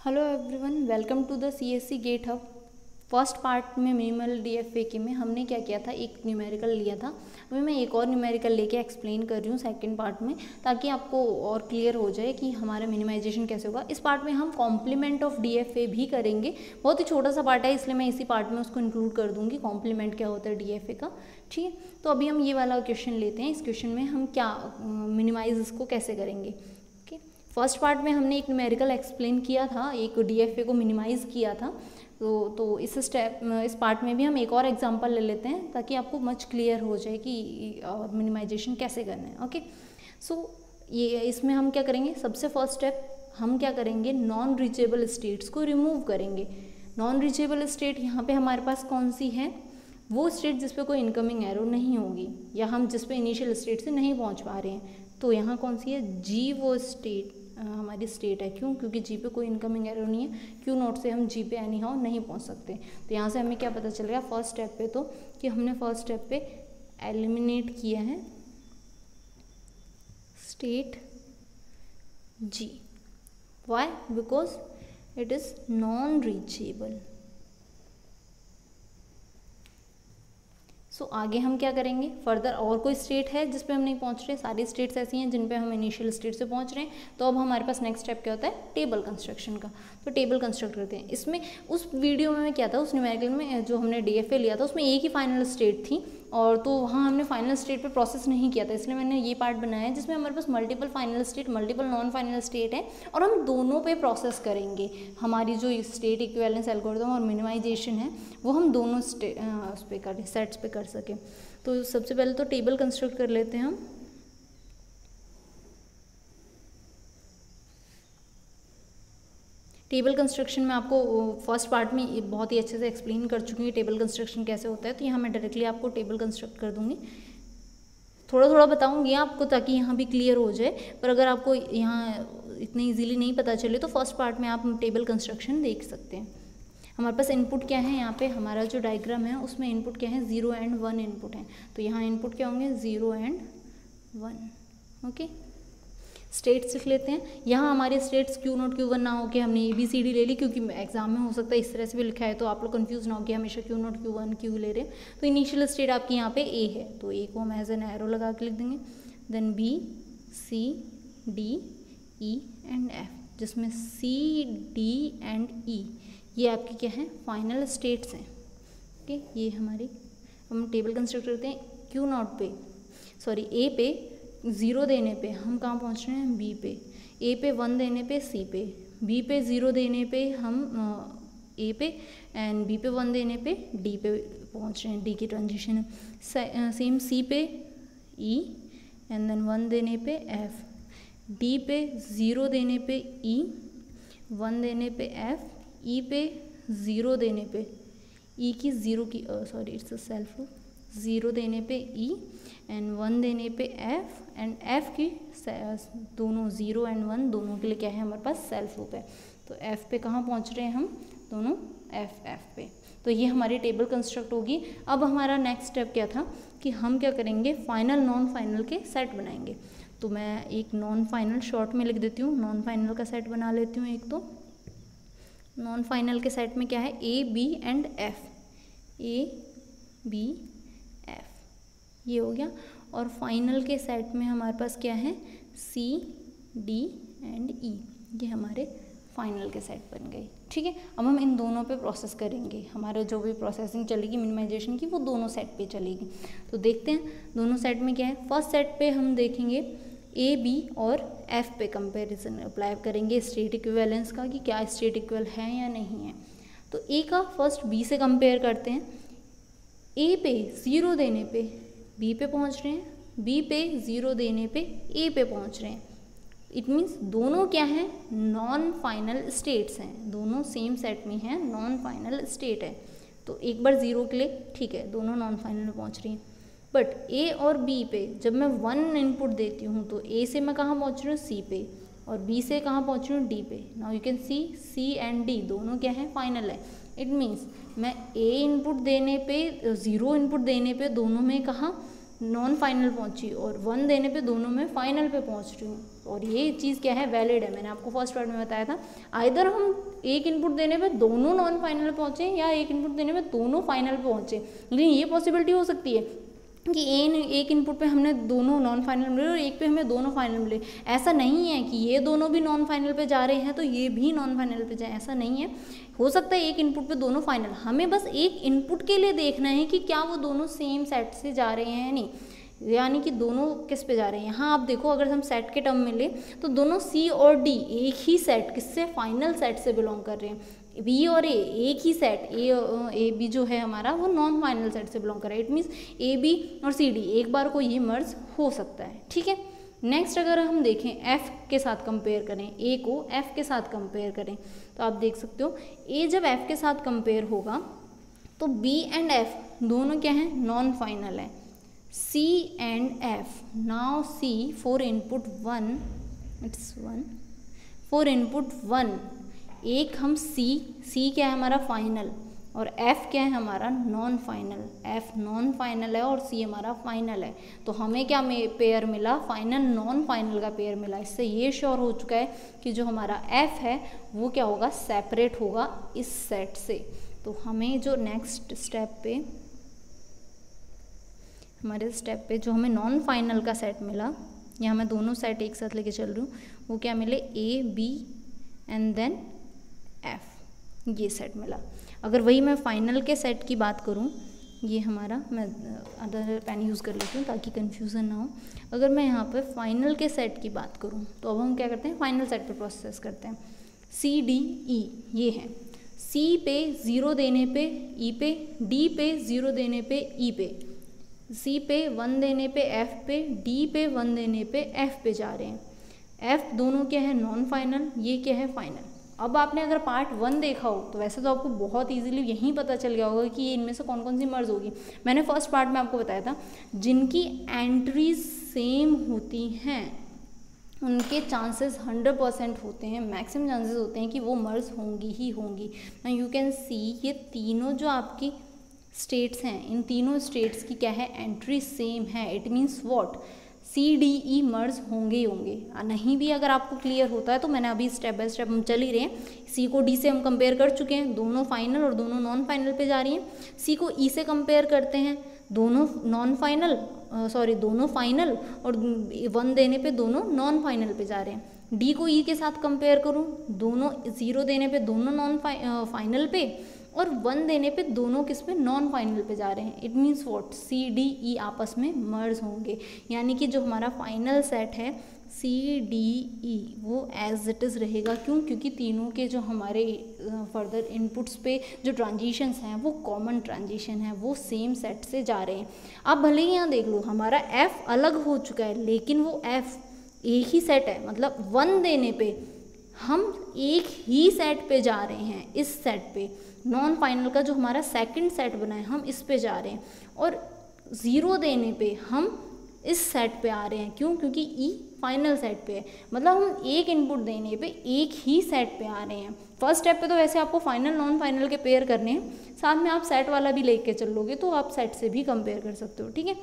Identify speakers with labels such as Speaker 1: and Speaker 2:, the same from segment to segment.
Speaker 1: Hello everyone welcome to the C S C gate hub first part में minimal D F A के में हमने क्या किया था? एक न्यूमेरिकल लिया था। अभी मैं एक और न्यूमेरिकल लेके एक्सप्लेन कर रही हूँ सेकंड पार्ट में, ताकि आपको और क्लियर हो जाए कि हमारा मिनिमाइजेशन कैसे होगा। इस पार्ट में हम complement of D F A भी करेंगे। बहुत ही छोटा सा पार्ट है, इसलिए मैं इसी पार्ट में उसको इंक्लूड कर दूँगी कॉम्प्लीमेंट क्या होता है डी एफ़ ए का। ठीक है? तो अभी हम ये वाला क्वेश्चन लेते हैं। इस क्वेश्चन में हम क्या मिनिमाइज इसको कैसे करेंगे? फ़र्स्ट पार्ट में हमने एक न्यूमेरिकल एक्सप्लेन किया था एक डीएफए को मिनिमाइज़ किया था। तो तो इस स्टेप इस पार्ट में भी हम एक और एग्जांपल ले लेते हैं ताकि आपको मच क्लियर हो जाए कि मिनिमाइजेशन कैसे करना है ओके सो so, ये इसमें हम क्या करेंगे? सबसे फ़र्स्ट स्टेप हम क्या करेंगे? नॉन रीचेबल स्टेट्स को रिमूव करेंगे। नॉन रीचेबल स्टेट यहाँ पे हमारे पास कौन सी है? वो स्टेट जिस पे कोई इनकमिंग एरो नहीं होगी या हम जिस पे इनिशियल स्टेट से नहीं पहुँच पा रहे हैं। तो यहाँ कौन सी है? जी वो स्टेट हमारी स्टेट है। क्यों? क्योंकि जी पे कोई इनकमिंग एरो नहीं है। क्यों नोट से हम जी पे एनी हाउ नहीं पहुँच सकते? तो यहाँ से हमें क्या पता चल गया? फ़र्स्ट स्टेप पे तो कि हमने फ़र्स्ट स्टेप पे एलिमिनेट किया है state G why because it is non reachable so so, आगे हम क्या करेंगे? फर्दर और कोई स्टेट है जिस पे हम नहीं पहुँच रहे? सारी स्टेट्स ऐसी हैं जिन पे हम इनिशियल स्टेट से पहुँच रहे हैं। तो अब हमारे पास नेक्स्ट स्टेप क्या होता है? टेबल कंस्ट्रक्शन का। तो टेबल कंस्ट्रक्ट करते हैं। इसमें उस वीडियो में क्या था? उस न्यूमेरिकल में जो हमने DFA लिया था उसमें एक ही फाइनल स्टेट थी। और तो वहाँ हमने फाइनल स्टेट पे प्रोसेस नहीं किया था, इसलिए मैंने ये पार्ट बनाया है, जिसमें हमारे पास multiple final state multiple non final state है और हम दोनों पे प्रोसेस करेंगे। हमारी जो स्टेट इक्वेलेंस एल्गोरिथम और मिनिमाइजेशन है, वो हम दोनों स्टे उस पर कर सेट्स पे कर सकें। तो सबसे पहले तो टेबल कंस्ट्रक्ट कर लेते हैं हम। टेबल कंस्ट्रक्शन में आपको फ़र्स्ट पार्ट में बहुत ही अच्छे से एक्सप्लेन कर चुकी हूँ टेबल कंस्ट्रक्शन कैसे होता है। तो यहाँ मैं डायरेक्टली आपको टेबल कंस्ट्रक्ट कर दूँगी। थोड़ा थोड़ा बताऊँगी आपको ताकि यहाँ भी क्लियर हो जाए। पर अगर आपको यहाँ इतने इजीली नहीं पता चले तो फ़र्स्ट पार्ट में आप टेबल कंस्ट्रक्शन देख सकते हैं। हमारे पास इनपुट क्या है यहाँ पे? हमारा जो डायग्राम है, उसमें इनपुट क्या है? ज़ीरो एंड वन इनपुट है। तो यहाँ इनपुट क्या होंगे? Zero and one okay states लिख लेते हैं। यहाँ हमारे states Q naught Q one ना हो के हमने ए बी सी डी ले ली, क्योंकि एग्ज़ाम में हो सकता है इस तरह से भी लिखा है तो आप लोग कंफ्यूज ना हो कि हमेशा Q naught Q one Q ले रहे हैं। तो इनिशियल स्टेट आपकी यहाँ पे ए है तो ए को हम एज एन एरो लगा के लिख देंगे। Then B C D E and F जिसमें सी डी एंड ई ये आपकी क्या है? फाइनल स्टेट्स हैं। ओके ये हमारी, हम टेबल कंस्ट्रक्ट करते हैं क्यू नॉट पे। सॉरी ए पे ज़ीरो देने पे हम कहाँ पहुँच रहे हैं? बी पे। ए पे वन देने पे सी पे। बी पे ज़ीरो देने पे हम ए पे एंड बी पे वन देने पे डी पे पहुँच रहे हैं। डी की ट्रांजिशन सेम सी पे ई एंड देन वन देने पे एफ़ डी पे ज़ीरो देने पे ई e, वन देने पे एफ़ ई e पे ज़ीरो देने पे। ई e की ज़ीरो की sorry it's a self zero देने पे ई एंड वन देने पे एफ़ एंड एफ़ की दोनों ज़ीरो एंड वन दोनों के लिए क्या है हमारे पास सेल्फ लूप है। तो एफ़ पे कहाँ पहुँच रहे हैं हम? दोनों एफ़ एफ़ पे। तो ये हमारी टेबल कंस्ट्रक्ट होगी। अब हमारा नेक्स्ट स्टेप क्या था कि हम क्या करेंगे? फाइनल नॉन फाइनल के सेट बनाएँगे। तो मैं एक नॉन फाइनल शॉर्ट में लिख देती हूँ। नॉन फाइनल का सेट बना लेती हूँ एक तो। नॉन फाइनल के सेट में क्या है? A B and F A B ये हो गया। और फाइनल के सेट में हमारे पास क्या है? सी डी एंड ई ये हमारे फाइनल के सेट बन गए। ठीक है? अब हम इन दोनों पे प्रोसेस करेंगे। हमारे जो भी प्रोसेसिंग चलेगी मिनिमाइजेशन की, वो दोनों सेट पे चलेगी। तो देखते हैं, दोनों सेट में क्या है? फ़र्स्ट सेट पे हम देखेंगे ए बी और एफ़ पे कंपैरिजन अप्लाई करेंगे स्टेट इक्विवेलेंस का कि क्या स्टेट इक्वल है या नहीं है। तो ए का फ़र्स्ट बी से कंपेयर करते हैं। ए पे ज़ीरो देने पे बी पे पहुँच रहे हैं, बी पे ज़ीरो देने पे ए पे पहुँच रहे हैं। इट मीन्स दोनों क्या हैं? नॉन फाइनल स्टेट्स हैं। दोनों सेम सेट में हैं नॉन फाइनल स्टेट है। तो एक बार ज़ीरो के लिए ठीक है, दोनों नॉन फाइनल में पहुँच रही हैं। बट ए और बी पे जब मैं वन इनपुट देती हूँ तो ए से मैं कहाँ पहुँच रही हूँ? सी पे। और बी से कहाँ पहुँच रही हूँ? डी पे। Now you can see C and D दोनों क्या है? फाइनल है। इट मीन्स मैं ए इनपुट देने पे ज़ीरो इनपुट देने पे दोनों में कहा नॉन फाइनल पहुँची और वन देने पे दोनों में फाइनल पे पहुँच रही हूँ। और ये चीज़ क्या है? वैलिड है। मैंने आपको फ़र्स्ट वर्ड में बताया था। आइधर हम एक इनपुट देने पे दोनों नॉन फाइनल पहुँचे या एक इनपुट देने पे दोनों फाइनल पहुँचे। लेकिन ये पॉसिबिलिटी हो सकती है कि एन एक इनपुट पे हमने दोनों नॉन फाइनल मिले और एक पे हमें दोनों फाइनल मिले। ऐसा नहीं है कि ये दोनों भी नॉन फाइनल पे जा रहे हैं तो ये भी नॉन फाइनल पे जाए। ऐसा नहीं है। हो सकता है एक इनपुट पे दोनों फाइनल हमें बस एक इनपुट के लिए देखना है कि क्या वो दोनों सेम सेट से जा रहे हैं नहीं। यानी कि दोनों किस पे जा रहे हैं। यहाँ आप देखो, अगर हम सेट के टर्म में ले तो दोनों सी और डी एक ही सेट किससे? फाइनल सेट से बिलोंग कर रहे हैं। बी और ए एक ही सेट ए ए बी जो है हमारा, वो नॉन फाइनल सेट से बिलोंग कर रहा है। इट मीन्स ए बी और सी डी एक बार को ये मर्ज हो सकता है, ठीक है? नेक्स्ट अगर हम देखें एफ़ के साथ कंपेयर करें ए को एफ़ के साथ कंपेयर करें तो आप देख सकते हो ए जब एफ़ के साथ कंपेयर होगा तो बी एंड एफ़ दोनों क्या हैं? नॉन फाइनल है। C and F now C for input one it's one for input one एक हम सी सी क्या है हमारा फाइनल और एफ़ क्या है हमारा non final F non final है और सी हमारा फाइनल है। तो हमें क्या पेयर मिला? फाइनल नॉन फाइनल का पेयर मिला। इससे ये श्योर हो चुका है कि जो हमारा एफ़ है, वो क्या होगा? सेपरेट होगा इस सेट से। तो हमें जो नेक्स्ट स्टेप पे, हमारे स्टेप पे जो हमें नॉन फाइनल का सेट मिला या मैं दोनों सेट एक साथ लेके चल रही हूँ, वो क्या मिले? A B and then F ये सेट मिला। अगर वही मैं फाइनल के सेट की बात करूँ, ये हमारा मैं अदर पेन यूज़ कर लेती हूँ ताकि कन्फ्यूज़न ना हो। अगर मैं यहाँ पर फाइनल के सेट की बात करूँ तो अब हम क्या करते हैं? फाइनल सेट पर प्रोसेस करते हैं। सी डी ई ये है। सी पे ज़ीरो देने पे ई e पे डी पे ज़ीरो देने पे ई e पे। सी पे वन देने पे एफ़ पे डी पे वन देने पे एफ़ पे जा रहे हैं। एफ़ दोनों क्या है? नॉन फाइनल ये क्या है? फाइनल अब आपने अगर पार्ट वन देखा हो तो वैसे तो आपको बहुत ईजिली यहीं पता चल गया होगा कि इनमें से कौन कौन सी मर्ज होगी। मैंने फ़र्स्ट पार्ट में आपको बताया था, जिनकी एंट्रीज सेम होती हैं, उनके चांसेस 100 परसेंट होते हैं मैक्सिमम चांसेस होते हैं कि वो मर्ज होंगी ही होंगी। ना यू कैन सी ये तीनों जो आपकी स्टेट्स हैं, इन तीनों स्टेट्स की क्या है एंट्री सेम है। It means what C D E merge होंगे ही होंगे। नहीं भी अगर आपको क्लियर होता है तो मैंने अभी स्टेप बाय स्टेप हम चल ही रहे हैं। सी को डी से हम कंपेयर कर चुके हैं। दोनों फाइनल और दोनों नॉन फाइनल पे जा रही हैं। सी को ई e से कंपेयर करते हैं। दोनों नॉन फाइनल सॉरी दोनों फाइनल और वन देने पे दोनों नॉन फाइनल पे जा रहे हैं। डी को ई e के साथ कंपेयर करूँ। दोनों ज़ीरो देने पे दोनों नॉन फाइनल पे। और वन देने पे दोनों किस पे? नॉन फाइनल पे जा रहे हैं। It means what C D E आपस में मर्ज होंगे। यानी कि जो हमारा फाइनल सेट है सी डी ई वो एज इट इज़ रहेगा। क्यों? क्योंकि तीनों के जो हमारे फर्दर इनपुट्स पे जो ट्रांजिशंस हैं, वो कॉमन ट्रांजिशन है, वो सेम सेट से जा रहे हैं। अब भले ही यहाँ देख लो, हमारा एफ़ अलग हो चुका है, लेकिन वो एफ़ एक ही सेट है। मतलब वन देने पे हम एक ही सेट पे जा रहे हैं, इस सेट पे। नॉन फाइनल का जो हमारा सेकंड सेट बना है, हम इस पे जा रहे हैं। और ज़ीरो देने पे हम इस सेट पे आ रहे हैं। क्यों? क्योंकि ई फाइनल सेट पे है। मतलब हम एक इनपुट देने पे एक ही सेट पे आ रहे हैं। फ़र्स्ट स्टेप पे तो वैसे आपको फाइनल नॉन फाइनल के पेयर करने हैं। साथ में आप सेट वाला भी लेके चलोगे तो आप सेट से भी कंपेयर कर सकते हो, ठीक है?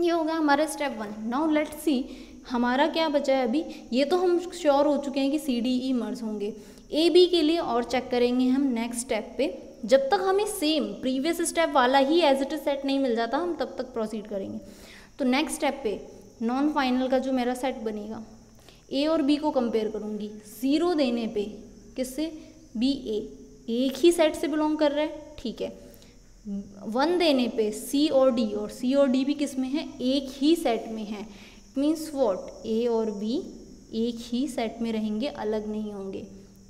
Speaker 1: ये हो गया हमारा step one now let see हमारा क्या बचा है अभी? ये तो हम श्योर हो चुके हैं कि सी डी ई मर्ज होंगे। ए बी के लिए और चेक करेंगे हम नेक्स्ट स्टेप पे। जब तक हमें सेम प्रीवियस स्टेप वाला ही एज इट इज़ सेट नहीं मिल जाता, हम तब तक प्रोसीड करेंगे। तो नेक्स्ट स्टेप पे नॉन फाइनल का जो मेरा सेट बनेगा ए और बी को कंपेयर करूँगी। ज़ीरो देने पे किससे? बी ए एक ही सेट से बिलोंग कर रहा है, ठीक है। वन देने पे सी और डी और सी और डी भी किसमें है? एक ही सेट में है। इट मीन्स वॉट ए और बी एक ही सेट में रहेंगे, अलग नहीं होंगे।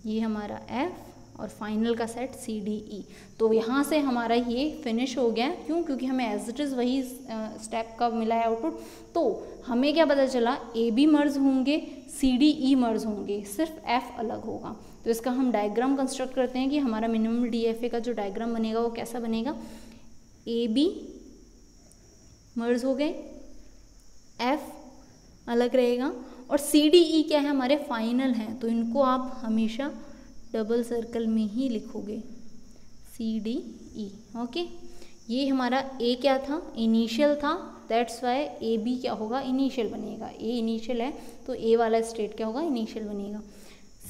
Speaker 1: ये हमारा एफ़ और फाइनल का सेट सी डी ई तो यहाँ से हमारा ये फिनिश हो गया। क्यों? क्योंकि हमें एज इट इज़ वही स्टेप का मिला है आउटपुट तो हमें क्या पता चला? ए बी मर्ज होंगे सी डी ई मर्ज होंगे। सिर्फ़ एफ़ अलग होगा। तो इसका हम डायग्राम कंस्ट्रक्ट करते हैं कि हमारा मिनिमम डी एफ़ ए का जो डायग्राम बनेगा, वो कैसा बनेगा? ए बी मर्ज हो गए। एफ़ अलग रहेगा। और सी डी ई क्या है? हमारे फाइनल हैं तो इनको आप हमेशा डबल सर्कल में ही लिखोगे। सी डी ई ओके ये हमारा ए क्या था? इनिशियल था। दैट्स वाई ए बी क्या होगा? इनिशियल बनेगा। ए इनिशियल है तो ए वाला स्टेट क्या होगा? इनिशियल बनेगा।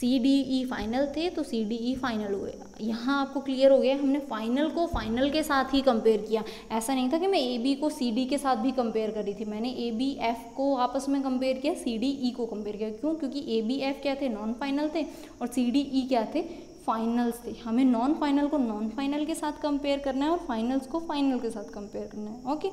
Speaker 1: सी डी ई फाइनल थे तो सी डी ई फाइनल हुए। यहाँ आपको क्लियर हो गया, हमने फाइनल को फाइनल के साथ ही कंपेयर किया। ऐसा नहीं था कि मैं ए बी को सी डी के साथ भी कंपेयर कर थी। मैंने ए बी एफ़ को आपस में कंपेयर किया सी डी ई को कंपेयर किया। क्यों? क्योंकि ए बी एफ़ क्या थे? नॉन फाइनल थे, और सी डी ई क्या थे? फाइनल्स थे। हमें नॉन फाइनल को नॉन फाइनल के साथ कंपेयर करना है, और फाइनल्स को फाइनल के साथ कंपेयर करना है। ओके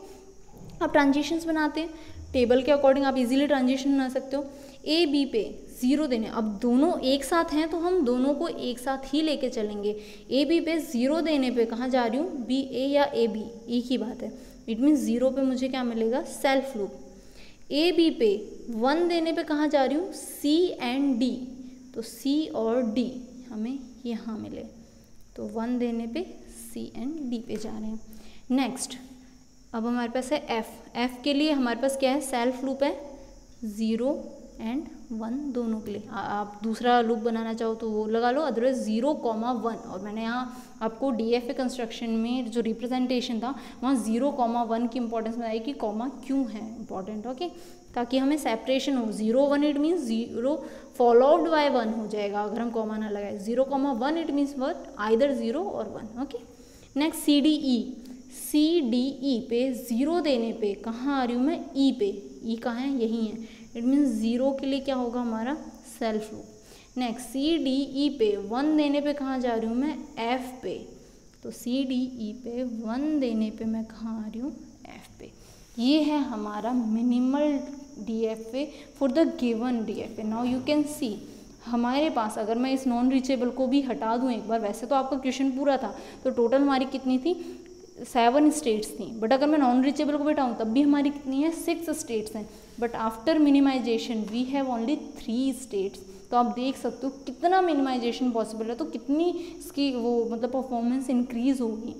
Speaker 1: अब ट्रांजिशंस बनाते हैं। टेबल के अकॉर्डिंग आप इजीली ट्रांजिशन बना सकते हो। ए बी पे ज़ीरो देने। अब दोनों एक साथ हैं तो हम दोनों को एक साथ ही लेके चलेंगे। ए बी पे ज़ीरो देने पे कहाँ जा रही हूँ? बी ए या ए बी एक ही बात है। इट मीन्स ज़ीरो पे मुझे क्या मिलेगा? सेल्फ लूप ए बी पे वन देने पे कहाँ जा रही हूँ? सी एंड डी तो सी और डी हमें यहाँ मिले। तो वन देने पे सी एंड डी पे जा रहे हैं। नेक्स्ट अब हमारे पास है एफ़ एफ़ के लिए हमारे पास क्या है? सेल्फ लूप है। ज़ीरो एंड वन दोनों के लिए। आप दूसरा लूप बनाना चाहो तो वो लगा लो अदरवाइज़ ज़ीरो कॉमा वन और मैंने यहाँ आपको डी एफ़ ए कंस्ट्रक्शन में जो रिप्रेजेंटेशन था, वहाँ ज़ीरो कॉमा वन की इंपॉर्टेंस बताई कि कॉमा क्यों है इंपॉर्टेंट ओके ताकि हमें सेपरेशन हो। Zero one it means zero followed by one हो जाएगा, अगर हम कॉमा ना लगाए। Zero comma one it means what either zero और one okay next C D E C D E पे ज़ीरो देने पे कहाँ आ रही हूँ मैं? ई e पे। ई e कहाँ है? यही है। इट मीन्स ज़ीरो के लिए क्या होगा हमारा? Self loop next C D E पे वन देने पे कहाँ जा रही हूँ मैं? एफ़ पे। तो सी डी ई पे वन देने पे मैं कहाँ आ रही हूँ? एफ़ पे। ये है हमारा minimal D F A for the given D F A now you can see हमारे पास अगर मैं इस नॉन रीचेबल को भी हटा दूँ एक बार, वैसे तो आपका क्वेश्चन पूरा था तो टोटल हमारी कितनी थी? सेवन स्टेट्स थी। बट अगर मैं नॉन रीचेबल को बिठाऊँ तब भी हमारी कितनी है? सिक्स स्टेट्स हैं। But after minimization we have only three states तो आप देख सकते हो कितना मिनिमाइजेशन पॉसिबल है तो कितनी इसकी वो मतलब परफॉर्मेंस इंक्रीज होगी।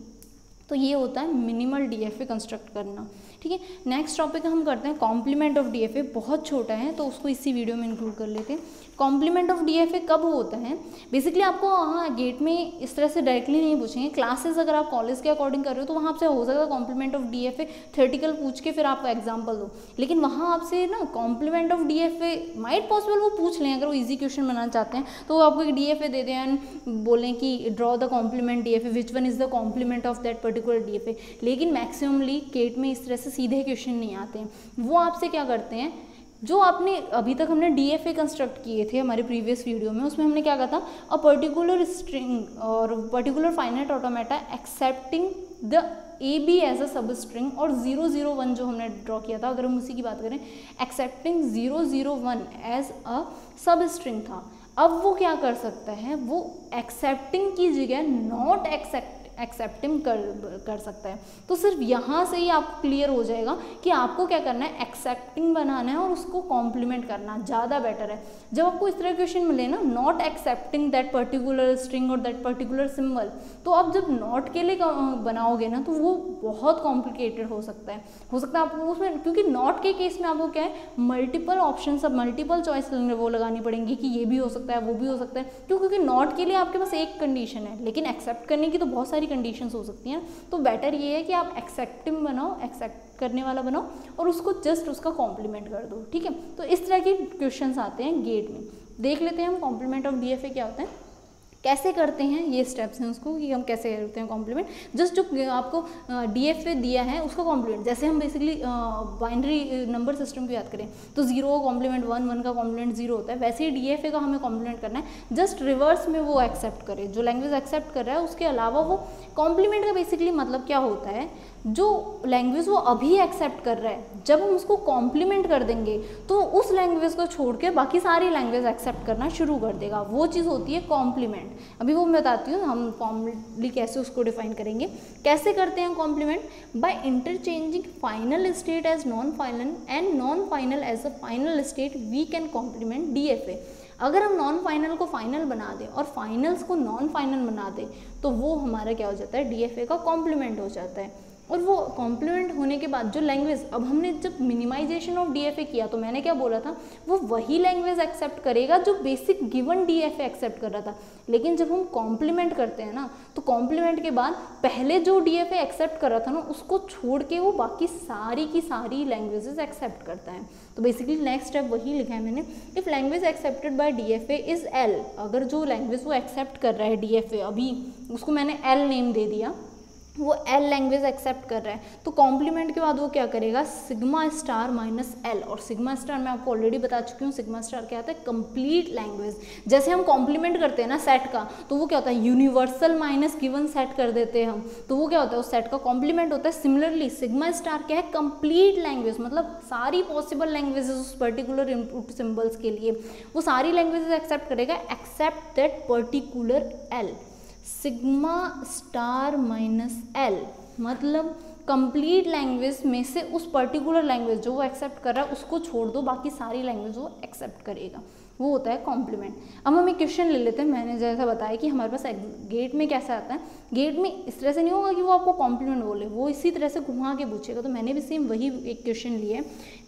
Speaker 1: तो ये होता है मिनिमल डीएफए कंस्ट्रक्ट करना। ठीक है? नेक्स्ट टॉपिक हम करते हैं कॉम्प्लीमेंट ऑफ़ डीएफए बहुत छोटा है तो उसको इसी वीडियो में इंक्लूड कर लेते हैं। कॉम्प्लीमेंट ऑफ़ डीएफए कब होता है? बेसिकली आपको वहाँ गेट में इस तरह से डायरेक्टली नहीं पूछेंगे। क्लासेस अगर आप कॉलेज के अकॉर्डिंग कर रहे हो तो वहाँ आपसे हो सकता है कॉम्प्लीमेंट ऑफ़ डीएफए थेटिकल पूछ के फिर आप एग्ज़ाम्पल दो। लेकिन वहाँ आपसे ना complement of DFA might possible वो पूछ लें, अगर वो ईजी क्वेश्चन बनाना चाहते हैं। तो वो आपको एक डीएफए दे दें एंड बोलें कि draw the complement D which one is the complement of that particular DFA लेकिन मैक्सिममली गेट में इस तरह से सीधे क्वेश्चन नहीं आते हैं। वो आपसे क्या करते हैं? जो आपने अभी तक हमने डी एफ़ ए कंस्ट्रक्ट किए थे हमारे प्रीवियस वीडियो में, उसमें हमने क्या कहा था? अ पर्टिकुलर स्ट्रिंग और particular finite automata accepting the A B as a sub string और ज़ीरो ज़ीरो वन जो हमने ड्रॉ किया था, अगर हम उसी की बात करें accepting zero zero one as a sub string था। अब वो क्या कर सकता है? वो एक्सेप्टिंग की जगह नॉट एक्सेप्ट एक्सेप्टिंग कर कर सकता है। तो सिर्फ़ यहाँ से ही आपको क्लियर हो जाएगा कि आपको क्या करना है एक्सेप्टिंग बनाना है और उसको कॉम्प्लीमेंट करना ज़्यादा बेटर है। जब आपको इस तरह क्वेश्चन मिले ना not accepting that particular string और दैट पर्टिकुलर सिम्बल तो आप जब नॉट के लिए बनाओगे ना तो वो बहुत कॉम्प्लिकेटेड हो सकता है। हो सकता है आपको उसमें, क्योंकि नॉट के केस में आपको क्या है मल्टीपल ऑप्शन सब मल्टीपल चॉइस वो लगानी पड़ेंगी कि ये भी हो सकता है, वो भी हो सकता है। क्यों? क्योंकि नॉट के लिए आपके पास एक कंडीशन है, लेकिन एक्सेप्ट करने की तो बहुत सारी कंडीशन हो सकती हैं। तो बेटर ये है कि आप एक्सेप्टिव बनाओ एक्सेप्ट करने वाला बनाओ और उसको जस्ट उसका कॉम्प्लीमेंट कर दो, ठीक है? तो इस तरह के क्वेश्चन आते हैं गेट में। देख लेते हैं हम कॉम्प्लीमेंट ऑफ़ डी क्या होते है। कैसे करते हैं, ये स्टेप्स हैं उसको, कि हम कैसे करते हैं कॉम्प्लीमेंट जस्ट जो आपको डी एफ़ दिया है, उसका कॉम्प्लीमेंट जैसे हम बेसिकली बाइंड्री नंबर सिस्टम की बात करें तो ज़ीरो का कॉम्प्लीमेंट वन वन का कॉम्प्लीमेंट ज़ीरो होता है। वैसे ही डी का हमें कॉम्प्लीमेंट करना है। जस्ट रिवर्स में वो एक्सेप्ट करे। जो लैंग्वेज एक्सेप्ट कर रहा है, उसके अलावा वो कॉम्प्लीमेंट का बेसिकली मतलब क्या होता है जो लैंग्वेज वो अभी एक्सेप्ट कर रहा है, जब हम उसको कॉम्प्लीमेंट कर देंगे तो उस लैंग्वेज को छोड़ के बाकी सारी लैंग्वेज एक्सेप्ट करना शुरू कर देगा। वो चीज़ होती है कॉम्प्लीमेंट अभी वो मैं बताती हूँ, हम फॉर्मली कैसे उसको डिफाइन करेंगे। कैसे करते हैं complement by interchanging final state as non final and non final as a final state we can complement D F A अगर हम नॉन फाइनल को फाइनल बना दें और फाइनल्स को नॉन फाइनल बना दें तो वो हमारा क्या हो जाता है? डी एफ़ ए का कॉम्प्लीमेंट हो जाता है। और वो कॉम्प्लीमेंट होने के बाद जो लैंग्वेज अब हमने जब मिनिमाइजेशन ऑफ़ डीएफए किया तो मैंने क्या बोला था? वो वही लैंग्वेज एक्सेप्ट करेगा जो बेसिक गिवन डीएफए एक्सेप्ट कर रहा था। लेकिन जब हम कॉम्प्लीमेंट करते हैं ना तो कॉम्प्लीमेंट के बाद पहले जो डीएफए एक्सेप्ट कर रहा था ना, उसको छोड़ के वो बाकी सारी की सारी लैंग्वेजेस एक्सेप्ट करता है। तो बेसिकली नेक्स्ट स्टेप वही लिखा है मैंने if language accepted by DFA is L अगर जो लैंग्वेज वो एक्सेप्ट कर रहा है डीएफए अभी, उसको मैंने एल नेम दे दिया। वो एल लैंग्वेज एक्सेप्ट कर रहा है। तो कॉम्प्लीमेंट के बाद वो क्या करेगा? सिग्मा स्टार माइनस एल और सिग्मा स्टार मैं आपको ऑलरेडी बता चुकी हूँ सिग्मा स्टार क्या होता है? कंप्लीट लैंग्वेज जैसे हम कॉम्प्लीमेंट करते हैं ना सेट का तो वो क्या होता है? यूनिवर्सल माइनस गिवन सेट कर देते हैं हम। तो वो क्या होता है? उस सेट का कॉम्प्लीमेंट होता है। सिमिलरली सिग्मा स्टार क्या है? कंप्लीट लैंग्वेज मतलब सारी पॉसिबल लैंग्वेजेज उस पर्टिकुलर इनपुट सिम्बल्स के लिए। वो सारी लैंग्वेजेज एक्सेप्ट करेगा except that particular L sigma star minus L मतलब कंप्लीट लैंग्वेज में से उस पर्टिकुलर लैंग्वेज जो वो एक्सेप्ट कर रहा है, उसको छोड़ दो, बाकी सारी लैंग्वेज वो एक्सेप्ट करेगा। वो होता है कॉम्प्लीमेंट। अब हम एक क्वेश्चन ले लेते हैं। मैंने जैसा बताया कि हमारे पास गेट में कैसा आता है। गेट में इस तरह से नहीं होगा कि वो आपको कॉम्प्लीमेंट बोले, वो इसी तरह से घुमा के पूछेगा। तो मैंने भी सेम वही एक क्वेश्चन लिया है।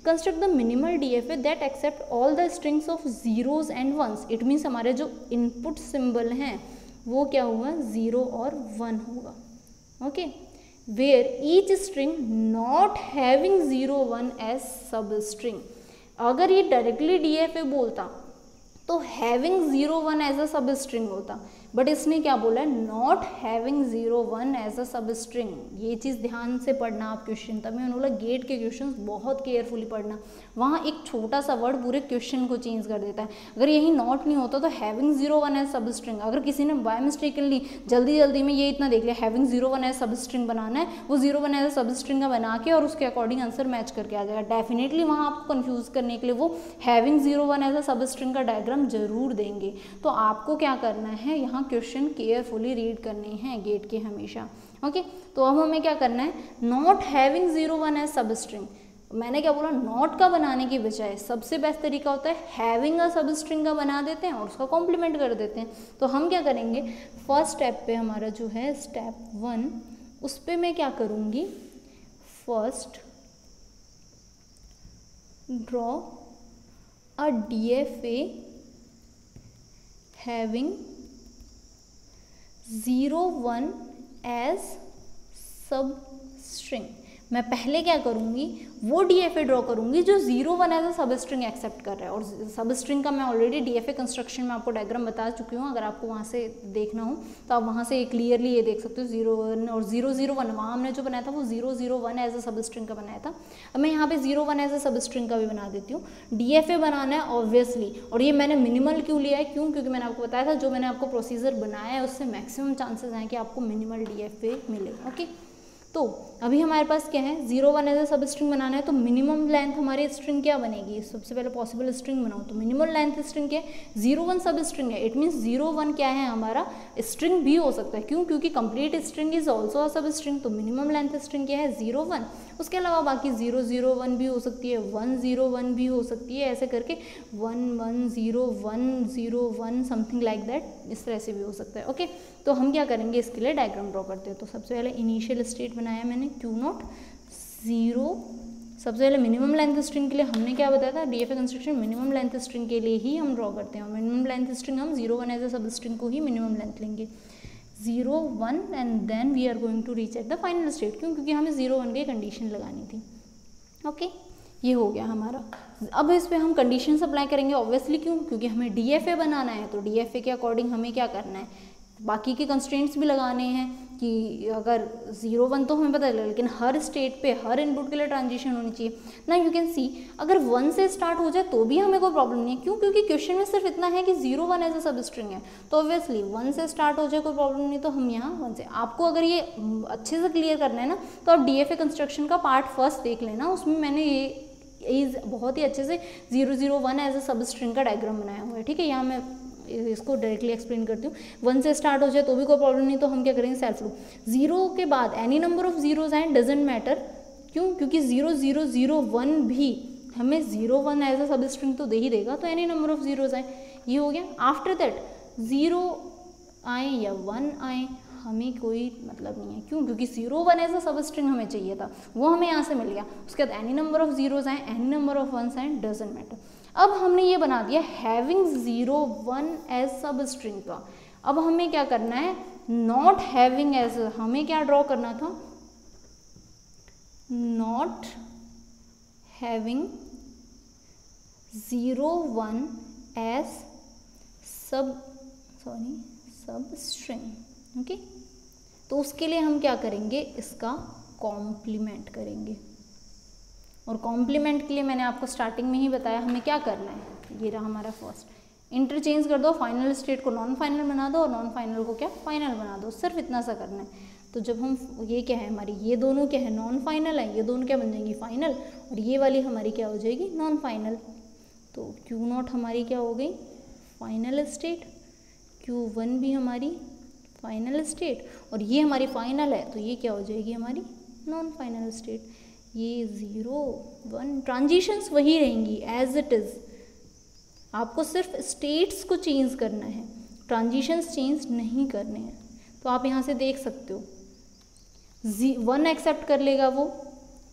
Speaker 1: Construct the minimal D F A that accept all the strings of zeros and ones. It means हमारे जो इनपुट सिम्बल हैं वो क्या होगा ज़ीरो और वन होगा okay where each string not having zero one as sub string अगर ये डायरेक्टली डी एफ़ ए बोलता तो having zero one as a sub string होता। बट इसने क्या बोला? है not having zero one as a sub string ये चीज़ ध्यान से पढ़ना आप क्वेश्चन तब मैं बोला गेट के क्वेश्चन बहुत केयरफुली पढ़ना। वहाँ एक छोटा सा वर्ड पूरे क्वेश्चन को चेंज कर देता है। अगर यही नॉट नहीं होता तो having zero one as sub string अगर किसी ने बाय मिस्टेकली जल्दी जल्दी में ये इतना देख लिया having zero one as sub string बनाना है, वो zero one as sub string का बना के और उसके अकॉर्डिंग आंसर मैच करके आ जाएगा। डेफिनेटली वहाँ आपको कन्फ्यूज़ करने के लिए वो having zero one as a sub string का डायग्राम ज़रूर देंगे। तो आपको क्या करना है, यहाँ क्वेश्चन केयरफुली रीड करने हैं गेट के हमेशा। Okay okay? तो अब हमें क्या करना है not having zero one as sub string मैंने क्या बोला, नॉट का बनाने की बजाय सबसे बेस्ट तरीका होता है हैविंग अ सब स्ट्रिंग का बना देते हैं और उसका कॉम्प्लीमेंट कर देते हैं। तो हम क्या करेंगे फ़र्स्ट स्टेप पे हमारा जो है स्टेप वन उस पर मैं क्या करूँगी? First draw a D F A having zero one as sub string मैं पहले क्या करूँगी, वो डी एफ़ ए ड्रॉ करूँगी जो ज़ीरो वन एज अ सब स्ट्रिंग एक्सेप्ट कर रहा है। और सब स्ट्रिंग का मैं already D F A construction में आपको डायग्राम बता चुकी हूँ। अगर आपको वहाँ से देखना हो तो आप वहाँ से क्लियरली ये देख सकते हो ज़ीरो वन और ज़ीरो ज़ीरो वन वहाँ हमने जो बनाया था, वो zero zero one as a sub string का बनाया था। अब मैं यहाँ पे ज़ीरो वन एज अ सब स्ट्रिंग का भी बना देती हूँ। डी एफ़ ए बनाना है ऑब्वियसली और ये मैंने मिनिमल क्यों लिया है? क्यों? क्योंकि मैंने आपको बताया था, जो मैंने आपको प्रोसीजर बनाया है, उससे मैक्सिमम चांसेस हैं कि आपको मिनिमल डी एफ़ ए मिले ओके तो अभी हमारे पास क्या है? ज़ीरो वन एज ए सब स्ट्रिंग बनाना है तो मिनिमम लेंथ हमारी स्ट्रिंग क्या बनेगी? सबसे पहले पॉसिबल स्ट्रिंग बनाओ तो मिनिमम लेंथ स्ट्रिंग क्या है? ज़ीरो वन सब स्ट्रिंग है इट मीन्स ज़ीरो वन क्या है हमारा? स्ट्रिंग भी हो सकता है। क्यों? क्योंकि complete string is also a sub string तो मिनिमम लेंथ स्ट्रिंग क्या है? ज़ीरो वन उसके अलावा बाकी ज़ीरो ज़ीरो वन भी हो सकती है वन ज़ीरो वन भी हो सकती है, ऐसे करके one one zero one zero one something like that इस तरह से भी हो सकता है। ओके तो हम क्या करेंगे? इसके लिए डायग्राम ड्रॉ करते हैं। तो सबसे पहले इनिशियल स्टेट बनाया मैंने। Q naught zero. सबसे पहले मिनिमम लेंथ स्ट्रिंग के लिए हमने क्या बताया था? D F A construction minimum length string के लिए ही हम ड्रॉ करते हैं। मिनिमम लेंथ स्ट्रिंग हम zero one as A sub string को ही मिनिमम लेंथ लेंगे। Zero one and then we are going to reach at the final state क्यों? क्योंकि हमें ज़ीरो वन की कंडीशन लगानी थी। Okay okay? ये हो गया हमारा। अब इस पर हम कंडीशन अप्लाई करेंगे। ऑब्वियसली क्यों? क्योंकि हमें डीएफए बनाना है। तो डीएफए के अकॉर्डिंग हमें क्या करना है? बाकी के कंस्ट्रेंट्स भी लगाने हैं कि अगर ज़ीरो वन तो हमें पता चला, लेकिन हर स्टेट पे, हर इनपुट के लिए ट्रांजिशन होनी चाहिए। ना यू कैन सी अगर वन से स्टार्ट हो जाए तो भी हमें कोई प्रॉब्लम नहीं है। क्यों? क्योंकि क्वेश्चन में सिर्फ़ इतना है कि ज़ीरो वन एज ए सब स्ट्रिंग है। तो ऑब्वियसली वन से स्टार्ट हो जाए, कोई प्रॉब्लम नहीं तो हम यहाँ वन से आपको अगर ये अच्छे से क्लियर करना है ना तो आप DFA कंस्ट्रक्शन का पार्ट फ़र्स्ट देख लेना। उसमें मैंने ये इज़ बहुत ही अच्छे से zero zero one as A sub string का डायग्राम बनाया हुआ है। ठीक है? यहाँ मैं इसको डायरेक्टली एक्सप्लेन करती हूँ। वन से स्टार्ट हो जाए तो भी कोई प्रॉब्लम नहीं तो हम क्या करेंगे? सेल्फ रू ज़ीरो के बाद any number of zeros and doesn't matter क्यों? क्योंकि ज़ीरो ज़ीरो ज़ीरो वन भी हमें ज़ीरो वन एज अ सब स्ट्रिंग तो दे ही देगा तो एनी नंबर ऑफ़ जीरोज आए। ये हो गया। आफ्टर दैट ज़ीरो आए या वन आए, हमें कोई मतलब नहीं है। क्यों? क्योंकि ज़ीरो वन एज अ सब स्ट्रिंग हमें चाहिए था। वो हमें यहाँ से मिल गया। उसके बाद एनी नंबर ऑफ़ जीरोज आए एनी नंबर ऑफ़ वंस आए डजेंट मैटर अब हमने ये बना दिया having zero one as sub string का। अब हमें क्या करना है? नॉट हैविंग एज हमें क्या ड्रॉ करना था? Not having zero one as sub sorry sub string okay तो उसके लिए हम क्या करेंगे? इसका कॉम्प्लीमेंट करेंगे। और कॉम्प्लीमेंट के लिए मैंने आपको स्टार्टिंग में ही बताया, हमें क्या करना है? ये रहा हमारा फ़र्स्ट इंटरचेंज कर दो फाइनल स्टेट को नॉन फाइनल बना दो और नॉन फाइनल को क्या? फाइनल बना दो। सिर्फ़ इतना सा करना है। तो जब हम ये क्या है हमारी, ये दोनों क्या है? नॉन फाइनल है, ये दोनों क्या बन जाएँगी फाइनल और ये वाली हमारी क्या हो जाएगी? नॉन फाइनल तो क्यू नॉट हमारी क्या हो गई? फाइनल स्टेट क्यू वन भी हमारी फाइनल स्टेट और ये हमारी फाइनल है तो ये क्या हो जाएगी हमारी? नॉन फाइनल स्टेट ये ज़ीरो वन ट्रांजिशंस वही रहेंगी एज इट इज़ आपको सिर्फ़ स्टेट्स को चेंज करना है ट्रांजिशंस चेंज नहीं करने हैं। तो आप यहाँ से देख सकते हो। वन एक्सेप्ट कर लेगा वो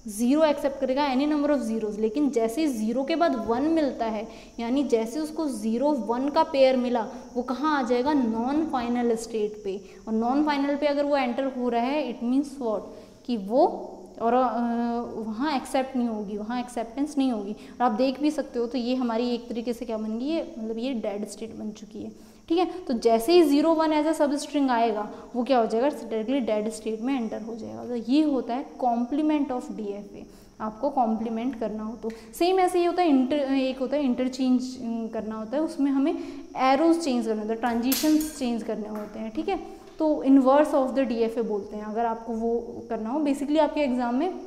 Speaker 1: ज़ीरो एक्सेप्ट करेगा एनी नंबर ऑफ़ ज़ीरोज़ लेकिन जैसे ज़ीरो के बाद वन मिलता है, यानी जैसे उसको ज़ीरो वन का पेयर मिला, वो कहाँ आ जाएगा? नॉन फाइनल स्टेट पे। और नॉन फाइनल पे अगर वो एंटर हो रहा है इट मीन्स वॉट कि वो और वहाँ एक्सेप्ट नहीं होगी, वहाँ एक्सेप्टेंस नहीं होगी। और आप देख भी सकते हो तो ये हमारी एक तरीके से क्या बन गई है मतलब ये डेड स्टेट बन चुकी है। ठीक है? तो जैसे ही zero one as a sub string आएगा, वो क्या हो जाएगा डायरेक्टली डेड स्टेट में एंटर हो जाएगा। तो ये होता है complement of D F A आपको कॉम्प्लीमेंट करना हो तो। सेम ऐसे ही होता है इंटर एक होता है इंटरचेंज करना होता है। उसमें हमें एरोज चेंज करना होता है ट्रांजिशंस चेंज करने होते हैं, ठीक है? तो इन्वर्स ऑफ़ द डीएफए बोलते हैं। अगर आपको वो करना हो बेसिकली आपके एग्ज़ाम में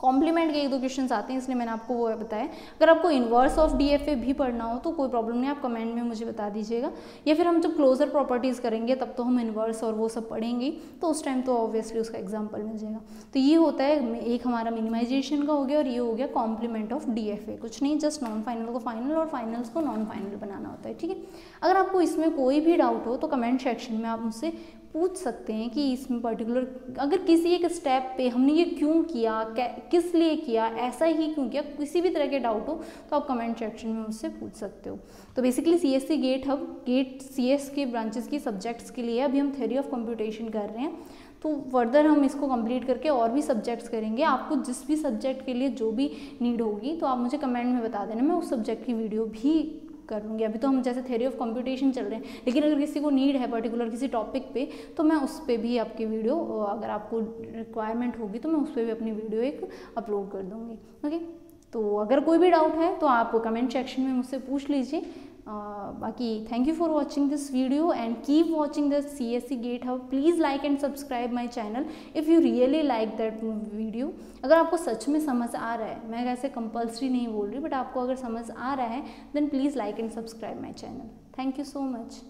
Speaker 1: कॉम्प्लीमेंट के एक दो क्वेश्चन आते हैं, इसलिए मैंने आपको वो बताया। अगर आपको इन्वर्स ऑफ़ डीएफए भी पढ़ना हो तो कोई प्रॉब्लम नहीं, आप कमेंट में मुझे बता दीजिएगा। या फिर हम जब क्लोजर प्रॉपर्टीज़ करेंगे, तब तो हम इन्वर्स और वो सब पढ़ेंगे तो उस टाइम तो ऑब्वियसली उसका एग्ज़ाम्पल मिल जाएगा। तो ये होता है, एक हमारा मिनिमाइजेशन का हो गया और ये हो गया कॉम्प्लीमेंट ऑफ़ डीएफए कुछ नहीं जस्ट नॉन फाइनल को फाइनल और फाइनल्स को नॉन फाइनल बनाना होता है, ठीक है? अगर आपको इसमें कोई भी डाउट हो तो कमेंट सेक्शन में आप मुझसे पूछ सकते हैं कि इसमें पर्टिकुलर अगर किसी एक स्टेप पे हमने ये क्यों किया किस लिए किया, ऐसा ही क्यों किया, किसी भी तरह के डाउट हो तो आप कमेंट सेक्शन में मुझसे पूछ सकते हो। तो basically C S C GATE hub GATE C S के ब्रांचेस की सब्जेक्ट्स के लिए अभी हम थ्योरी ऑफ़ कंप्यूटेशन कर रहे हैं। तो फर्दर हम इसको कंप्लीट करके और भी सब्जेक्ट्स करेंगे। आपको जिस भी सब्जेक्ट के लिए जो भी नीड होगी तो आप मुझे कमेंट में बता देना, मैं उस सब्जेक्ट की वीडियो भी कर लूँगी अभी तो हम जैसे थेरी ऑफ़ कंप्यूटेशन चल रहे हैं, लेकिन अगर किसी को नीड है पर्टिकुलर किसी टॉपिक पे तो मैं उस पर भी आपकी वीडियो अगर आपको रिक्वायरमेंट होगी तो मैं उस पर भी अपनी वीडियो एक अपलोड कर दूँगी। ओके तो अगर कोई भी डाउट है तो आप कमेंट सेक्शन में मुझसे पूछ लीजिए। बाकी thank you for watching this video and keep watching this C S C GATE hub please like and subscribe my channel if you really like that video अगर आपको सच में समझ आ रहा है, मैं ऐसे कंपल्सरी नहीं बोल रही बट आपको अगर समझ आ रहा है then please like and subscribe my channel thank you so much